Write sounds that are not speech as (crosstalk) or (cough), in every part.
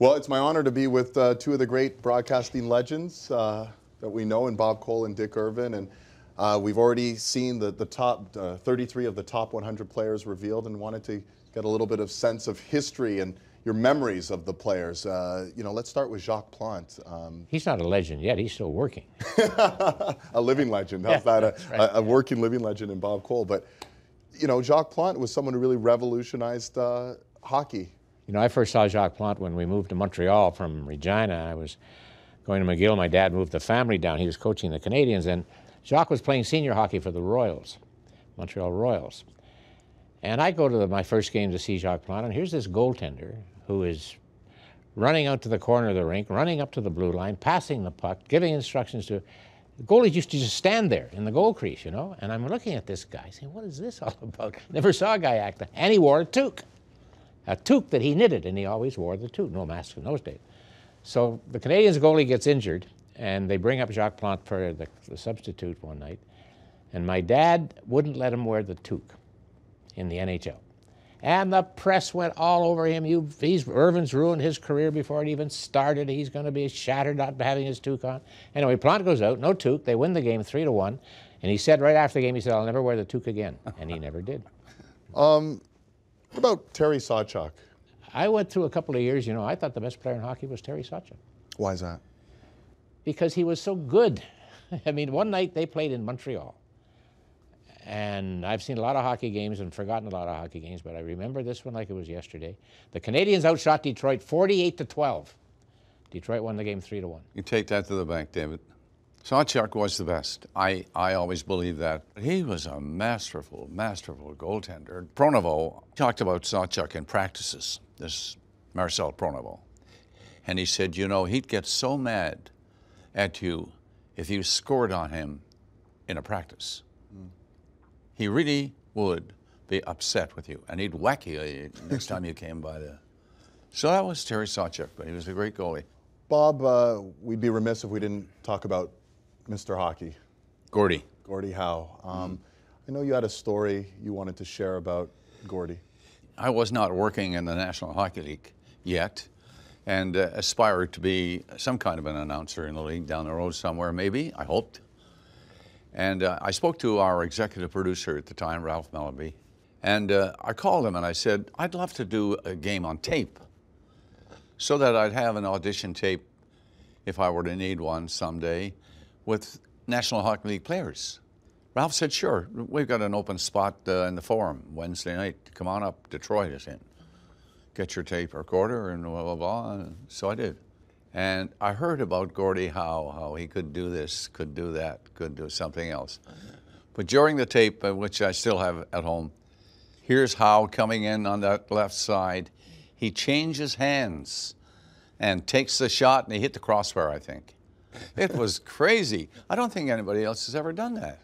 Well, it's my honor to be with uh, two of the great broadcasting legends uh, that we know, in Bob Cole and Dick Irvin. And uh, we've already seen the, the top uh, 33 of the top 100 players revealed and wanted to get a little bit of sense of history and your memories of the players. Uh, you know, let's start with Jacques Plante. Um, He's not a legend yet. He's still working. (laughs) a living legend. How's Yeah, that? A, right. a, a working living legend in Bob Cole. But, you know, Jacques Plante was someone who really revolutionized uh, hockey. You know, I first saw Jacques Plante when we moved to Montreal from Regina. I was going to McGill. My dad moved the family down. He was coaching the Canadiens, and Jacques was playing senior hockey for the Royals, Montreal Royals. And I go to the, my first game to see Jacques Plante, and here's this goaltender who is running out to the corner of the rink, running up to the blue line, passing the puck, giving instructions to. The goalies used to just stand there in the goal crease, you know. And I'm looking at this guy, saying, "What is this all (laughs) about?" Never saw a guy act that. And he wore a toque a toque that he knitted, and he always wore the toque. No mask in those days. So the Canadiens goalie gets injured, and they bring up Jacques Plante for the, the substitute one night, and my dad wouldn't let him wear the toque in the NHL. And the press went all over him. You, he's Irvin's ruined his career before it even started. He's going to be shattered not having his toque on. Anyway, Plante goes out, no toque. They win the game three to one, and he said right after the game, he said, "I'll never wear the toque again," and he never did. (laughs) Um, What about Terry Sawchuk? I went through a couple of years. You know, I thought the best player in hockey was Terry Sawchuk. Why is that? because he was so good. (laughs) I mean, one night they played in Montreal. And I've seen a lot of hockey games and forgotten a lot of hockey games, but I remember this one like it was yesterday. The Canadiens outshot Detroit 48 to 12. Detroit won the game 3 to 1. You take that to the bank, David. Sawchuk was the best. I, I always believed that. He was a masterful, masterful goaltender. Pronovost talked about Sawchuk in practices, this Marcel Pronovost. And he said, you know, he'd get so mad at you if you scored on him in a practice. He really would be upset with you, and he'd whack you next time you came by the. So that was Terry Sawchuk, but he was a great goalie. Bob, uh, we'd be remiss if we didn't talk about Mr. Hockey, Gordy. Gordie Howe. Um, I know you had a story you wanted to share about Gordie. I was not working in the National Hockey League yet and uh, aspired to be some kind of an announcer in the league down the road somewhere, maybe, I hoped. And uh, I spoke to our executive producer at the time, Ralph Mellanby, and uh, I called him and I said, I'd love to do a game on tape so that I'd have an audition tape if I were to need one someday with National Hockey League players. Ralph said, sure, we've got an open spot uh, in the forum Wednesday night. Come on up, Detroit is in. Get your tape recorder and blah, blah, blah. And so I did. And I heard about Gordie Howe, how he could do this, could do that, could do something else. But during the tape, uh, which I still have at home, here's Howe coming in on that left side. He changes hands and takes the shot, and he hit the crossbar, I think. It was crazy. I don't think anybody else has ever done that.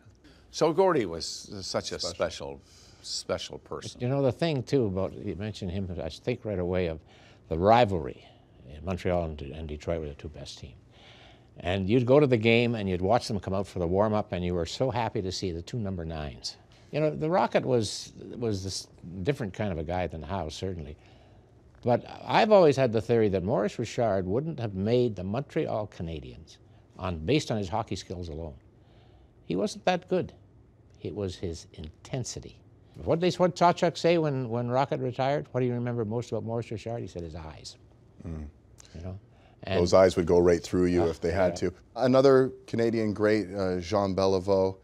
So Gordie was such a special, special person. You know, the thing, too, about you mentioned him, I think right away of the rivalry. In Montreal and, and Detroit were the two best teams. And you'd go to the game and you'd watch them come out for the warm up, and you were so happy to see the two number nines. You know, the Rocket was, was this different kind of a guy than Howe, certainly. But I've always had the theory that Maurice Richard wouldn't have made the Montreal Canadiens on, based on his hockey skills alone. He wasn't that good. It was his intensity. What did what Sawchuk say when, when Rocket retired? What do you remember most about Maurice Richard? He said his eyes. You know, and Those eyes would go right through you if they had yeah. to. Another Canadian great, uh, Jean Beliveau.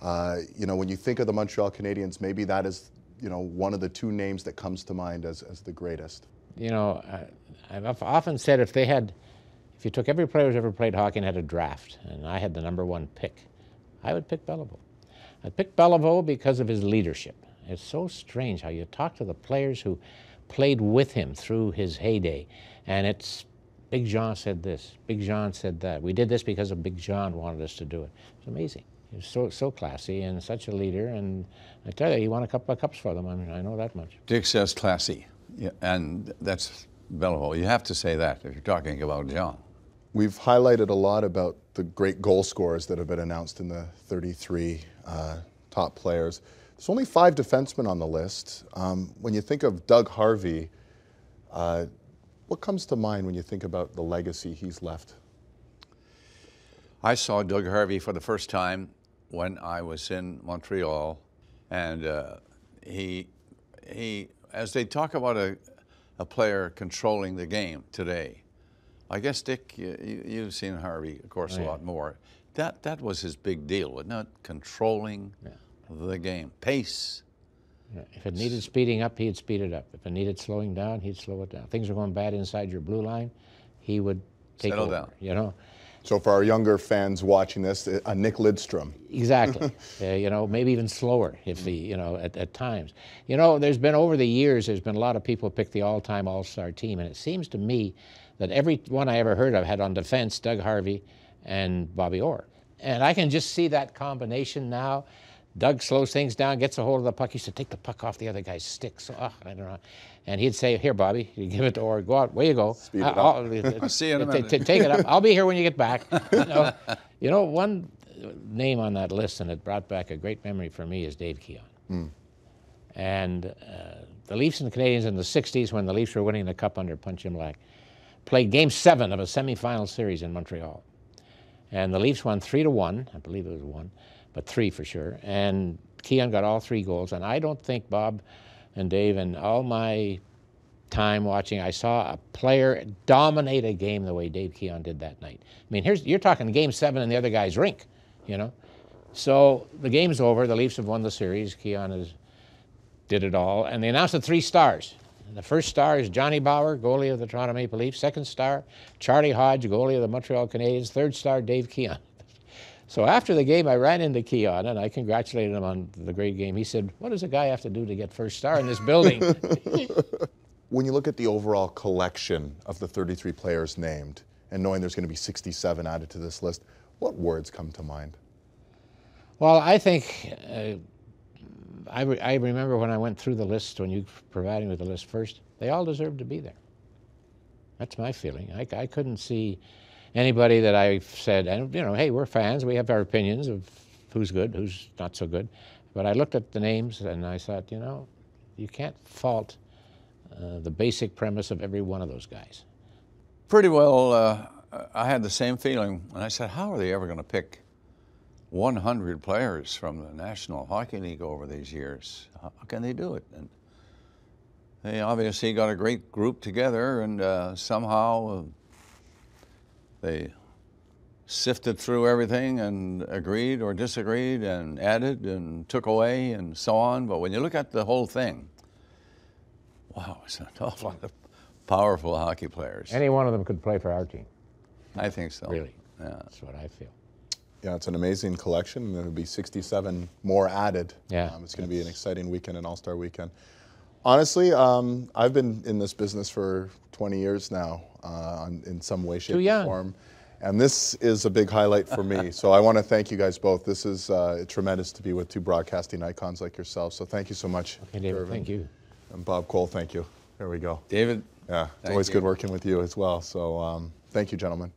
Uh, you know, when you think of the Montreal Canadiens, maybe that is, you know, one of the two names that comes to mind as, as the greatest. you know, uh, I've often said if they had, if you took every player who's ever played hockey and had a draft, and I had the number one pick, I would pick Beliveau. I'd pick Beliveau because of his leadership. It's so strange how you talk to the players who played with him through his heyday, and it's Big John said this, Big John said that. We did this because of Big John wanted us to do it. It's amazing. He was so so classy and such a leader, and I tell you, he won a couple of cups for them. I mean, I know that much. Dick says classy, yeah, and that's Beliveau. You have to say that if you're talking about John. We've highlighted a lot about the great goal scorers that have been announced in the 33 uh, top players. There's only five defensemen on the list. Um, when you think of Doug Harvey, uh, what what comes to mind when you think about the legacy he's left? I saw Doug Harvey for the first time when I was in Montreal, and uh, he, he, as they talk about a, a player controlling the game today, I guess Dick, you, you've seen Harvey, of course, Oh, a lot more. That that was his big deal, wasn't it? Controlling the game, pace. Yeah, If it needed speeding up, he'd speed it up. If it needed slowing down, he'd slow it down. Things were going bad inside your blue line, he would take Settle over. down. You know, So for our younger fans watching this, a Nick Lidstrom. exactly. (laughs) uh, you know, maybe even slower if he, you know, at, at times. You know, there's been over the years, there's been a lot of people pick the all-time All-Star team, and it seems to me that every one I ever heard of had on defense Doug Harvey and Bobby Orr, and I can just see that combination now. Doug slows things down, gets a hold of the puck. He said, "Take the puck off the other guy's stick." So, ah, I don't know. And he'd say, "Here, Bobby, you give it to Orr. Go out. Where you go. Speed it up. I'll- (laughs) I'll see you in a minute." take it up. I'll be here when you get back." (laughs) You know, you know, one name on that list, and it brought back a great memory for me, is Dave Keon. And uh, the Leafs and the Canadiens in the '60s, when the Leafs were winning the Cup under Punch Imlach, played Game Seven of a semifinal series in Montreal, and the Leafs won three to one. I believe it was one, but three for sure. And Keon got all three goals. And I don't think Bob and Dave, and all my time watching, I saw a player dominate a game the way Dave Keon did that night. I mean, here's you're talking Game Seven in the other guy's rink, you know. So the game's over. The Leafs have won the series. Keon has did it all, and they announced the three stars. The first star is Johnny Bower, goalie of the Toronto Maple Leafs. Second star, Charlie Hodge, goalie of the Montreal Canadiens. Third star, Dave Keon. So after the game, I ran into Keon and I congratulated him on the great game. He said, "What does a guy have to do to get first star in this building?" (laughs) When you look at the overall collection of the 33 players named, and knowing there's going to be 67 added to this list, what words come to mind? Well, I think uh, I, re- I remember when I went through the list, when you provided me with the list first, they all deserved to be there. That's my feeling. I, I couldn't see anybody that I've said, and you know, hey, we're fans, we have our opinions of who's good, who's not so good. But I looked at the names and I thought, you know, you can't fault uh, the basic premise of every one of those guys. Pretty well, uh, I had the same feeling, and I said, "How are they ever going to pick 100 players from the National Hockey League over these years? How can they do it?" And they obviously got a great group together, and uh, somehow they sifted through everything and agreed or disagreed and added and took away and so on. But when you look at the whole thing, wow, it's an (laughs) awful lot of powerful hockey players. Any one of them could play for our team, I think so. really. Yeah. That's what I feel. Yeah, it's an amazing collection, and there'll be 67 more added. Yeah, Um, it's going to be an exciting weekend, an All Star weekend. Honestly, um, I've been in this business for 20 years now, on- in some way, shape, or form. And this is a big highlight for me. so I want to thank you guys both. This is uh, tremendous to be with two broadcasting icons like yourself. So thank you so much. Hey, David, Irvin. thank you. And Bob Cole, thank you. There we go. David, Yeah, it's always you. good working with you as well. So um, thank you, gentlemen.